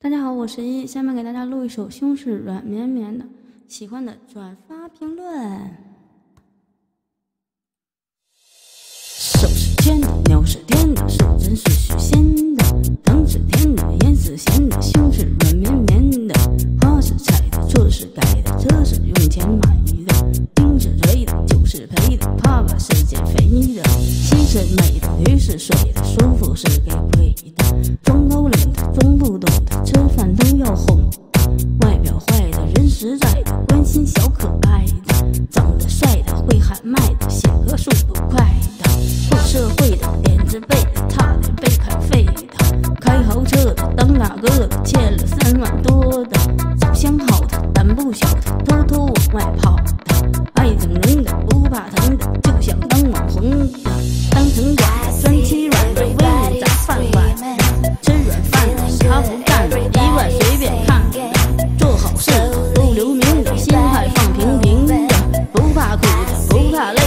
大家好，我是一，下面给大家录一首《胸是软绵绵的》，喜欢的转发评论。手是牵的，鸟是甜的，是真是虚仙的，糖是甜的，颜是咸的，胸是软绵绵的，花是采的，错是改的，车是用钱买的，冰是锤的，酒是赔的，怕怕是减肥的，西是美的，鱼是水的，舒服是给心小可爱的，长得帅的，会喊麦的，写歌速度快的，混社会的，脸子背的，差点被砍废的，开豪车的，当大哥的，欠了三万多的，长相好的，胆不小的。不怕累。